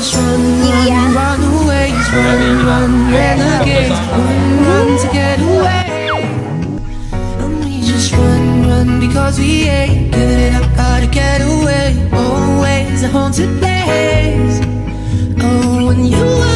just run, run, yeah. run away, run, run, renegade, run, run to get away. And we just run, run because we ain't giving it up, gotta get away. Always a haunted place. Oh, when you.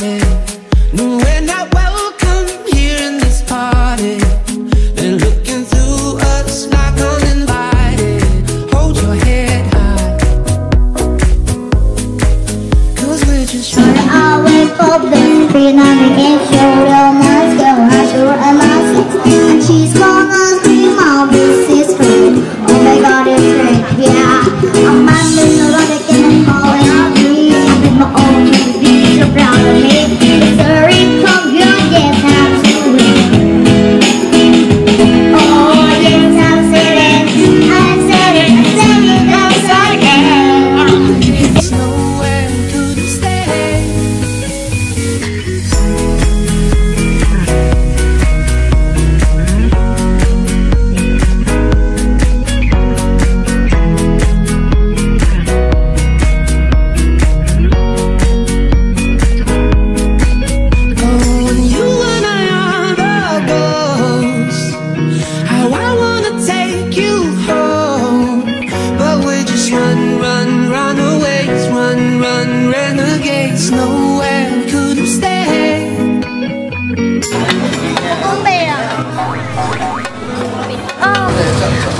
darling.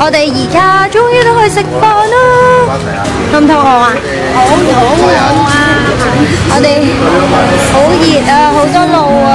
我哋而家终于都去食饭啦，肚唔肚我啊？好有啊！我哋好热啊，好多路啊。